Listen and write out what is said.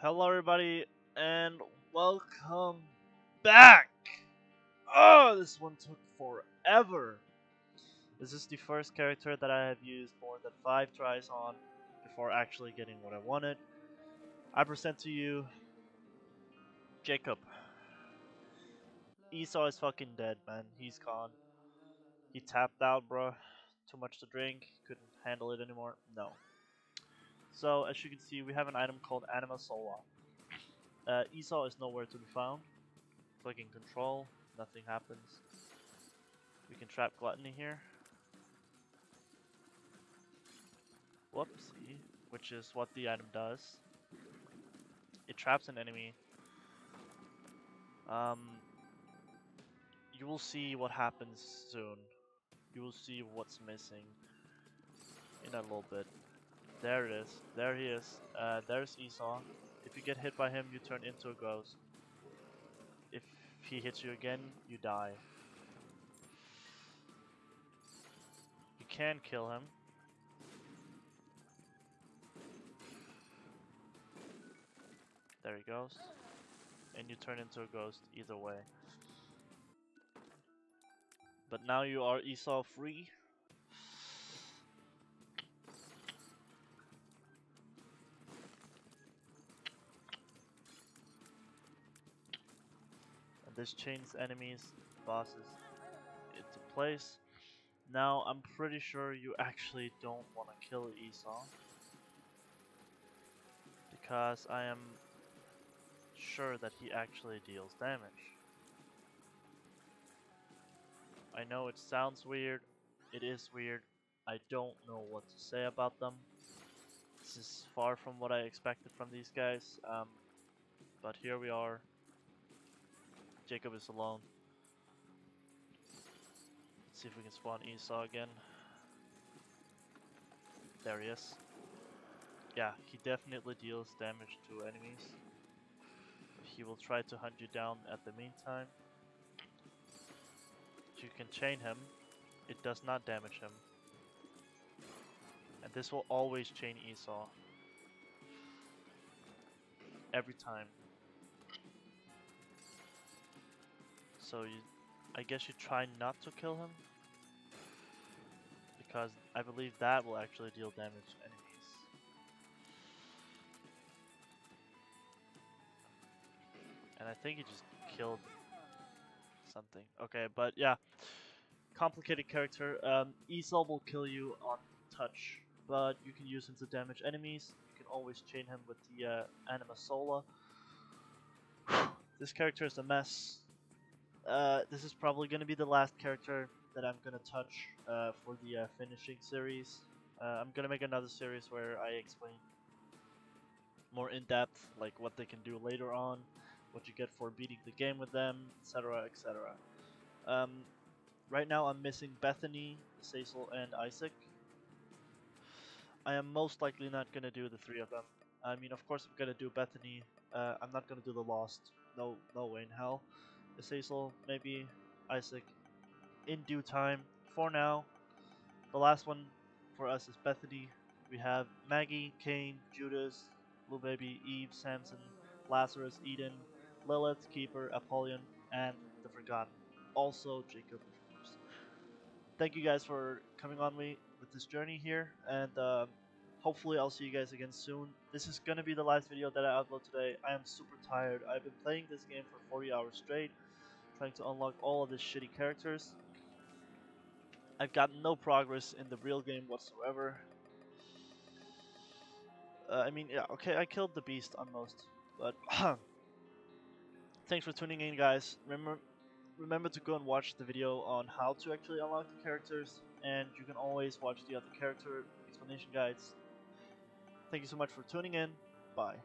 Hello, everybody, and welcome back. Oh, this one took forever. This is the first character that I have used more than five tries on before actually getting what I wanted. I present to you Jacob. Esau is fucking dead, man. He's gone. He tapped out, bro. Too much to drink. Couldn't handle it anymore. No. So, as you can see, we have an item called Anima Sola. Uh, Esau is nowhere to be found. Clicking control, nothing happens. We can trap Gluttony here. Whoopsie, which is what the item does. It traps an enemy. Um, you will see what happens soon. You will see what's missing in a little bit. There it is. There he is. Uh, there's Esau. If you get hit by him, you turn into a ghost. If he hits you again, you die. You can kill him. There he goes. And you turn into a ghost either way. But now you are Esau free. This chains enemies, bosses into place. Now I'm pretty sure you actually don't want to kill Esau. Because I am sure that he actually deals damage. I know it sounds weird, it is weird, I don't know what to say about them. This is far from what I expected from these guys, um, but here we are. Jacob is alone. Let's see if we can spawn Esau again. There he is. Yeah, he definitely deals damage to enemies. He will try to hunt you down at the meantime. You can chain him. It does not damage him. And this will always chain Esau. Every time. So you, I guess you try not to kill him. Because I believe that will actually deal damage to enemies. And I think he just killed something. Okay, but yeah. Complicated character. Um, Esau will kill you on touch, but you can use him to damage enemies. You can always chain him with the uh, Anima Sola. this character is a mess. Uh, this is probably going to be the last character that I'm going to touch uh, for the uh, finishing series. Uh, I'm going to make another series where I explain more in depth, like what they can do later on, what you get for beating the game with them, etc., etc. Um, right now, I'm missing Bethany, Azazel, and Isaac. I am most likely not gonna do the three of them. I mean, of course, I'm gonna do Bethany. Uh, I'm not gonna do the Lost. No, no way in hell. Azazel, maybe Isaac, in due time. For now, the last one for us is Bethany. We have Maggie, Cain, Judas, Blue Baby, Eve, Samson, Lazarus, Eden, Lilith, Keeper, Apollyon, and the Forgotten. Also Jacob, of course. Thank you guys for coming on me with this journey here, and uh, hopefully I'll see you guys again soon. This is gonna be the last video that I upload today. I am super tired. I've been playing this game for 40 hours straight, trying to unlock all of the shitty characters. I've got no progress in the real game whatsoever. Uh, I mean, yeah, okay, I killed the beast on most, but thanks for tuning in, guys. Remember, remember to go and watch the video on how to actually unlock the characters, and you can always watch the other character explanation guides. Thank you so much for tuning in. Bye.